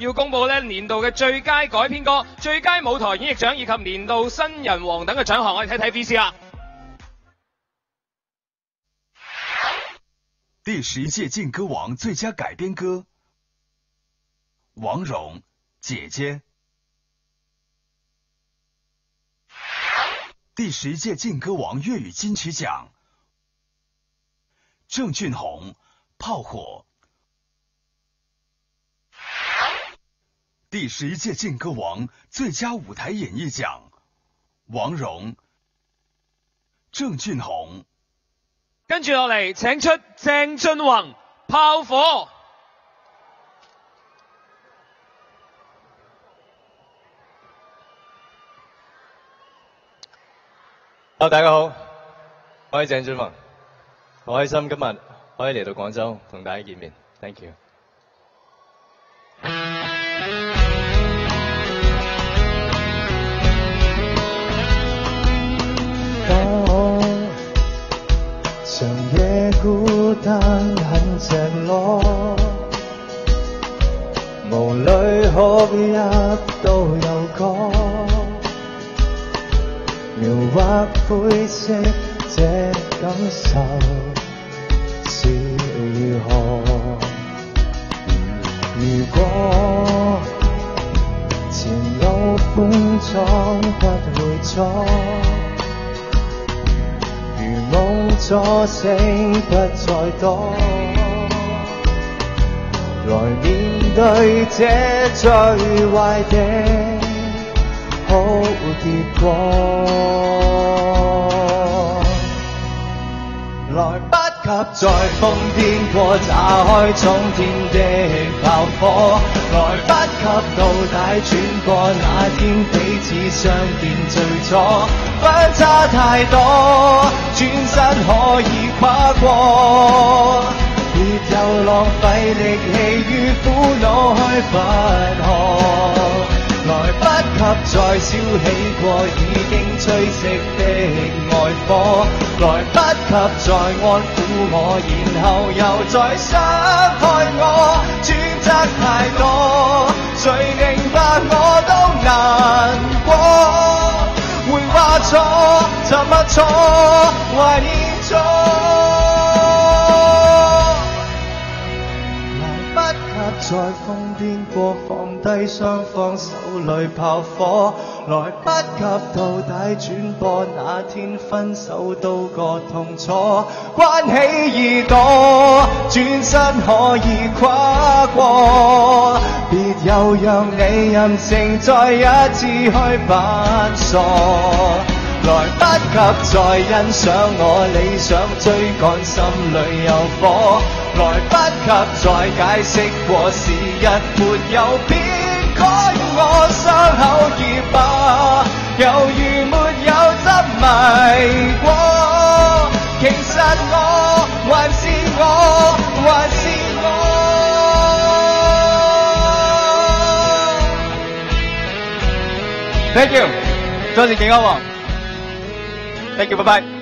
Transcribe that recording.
要公布咧年度嘅最佳改编歌、最佳舞台演绎奖以及年度新人王等嘅奖项，我哋睇睇 V C 啊！第十届劲歌王最佳改编歌，王蓉姐姐。第十届劲歌王粤语金曲奖，郑俊弘炮火。第十一届劲歌王最佳舞台演绎奖，王蓉、郑俊宏。跟住落嚟，请出郑俊宏炮火。Hello，大家好，我系郑俊宏，好开心今日可以嚟到广州同大家见面，Thank you。长夜孤单，很寂寞。无泪哭泣，都有歌。描画灰色这感受是如何？如果前路宽广，不会错。所剩不再多，来面对这最坏的好结果。在风癫过，炸开冲天的炮火，来不及到底转过那天彼此相见最初，分差太多，转身可以跨过，别又浪费力气与苦恼去不可。给再烧起过已经吹熄的爱火，来不及再安抚我，然后又再伤害我，转择太多，谁明白我都难过，会错怎么错，怀念。在疯癫过，放低双方手里炮火，来不及到底转播那天分手都觉痛楚，关起耳朵，转身可以跨过，别又让你任情再一次去扮傻。来不及再欣赏我理想，追赶心里有火。来不及再解释过，时日没有变改，我伤口结疤，犹如没有执迷过。其实我还是我，还是我。Thank you，多谢杰哥王。Thank you. Bye bye.